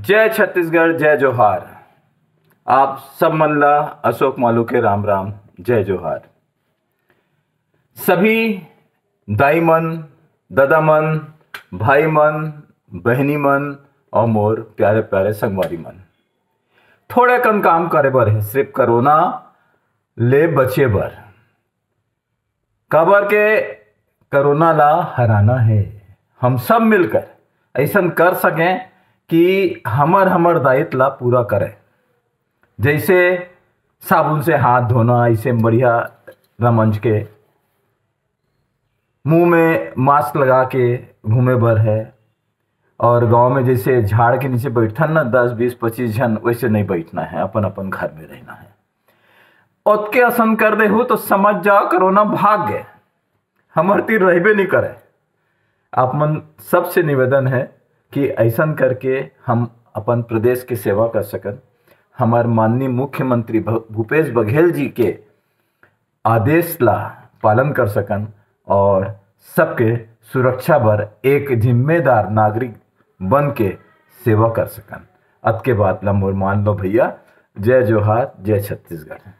जय छत्तीसगढ़, जय जोहार। आप सब मन ला अशोक मालू के राम राम, जय जोहार। सभी दाई मन, दादा मन, भाई मन, बहनी मन और मोर प्यारे प्यारे संगवारी मन, थोड़े कम काम करे बर है, सिर्फ़ करोना ले बचे बर। काबर के कोरोना ला हराना है, हम सब मिलकर ऐसा कर सकें कि हमर हमर दायित्व ला पूरा करें। जैसे साबुन से हाथ धोना, ऐसे बढ़िया रमंज के। मुँह में मास्क लगा के घूमे भर है। और गाँव में जैसे झाड़ के नीचे बैठन ना, दस, बीस, पच्चीस जन, वैसे नहीं बैठना है अपन अपन घर में रहना है। ओतके असन कर दे हो तो समझ जाओ, कोरोना भाग गए हमारे तीर रहबे नहीं करे। आप मन सबसे निवेदन है कि ऐसा करके हम अपन प्रदेश की सेवा कर सकन। हमार माननीय मुख्यमंत्री भूपेश बघेल जी के आदेश ला पालन कर सकन और सबके सुरक्षा पर एक जिम्मेदार नागरिक बन के सेवा कर सकन। अब के बाद ला मान लो भैया, जय जोहार, जय छत्तीसगढ़।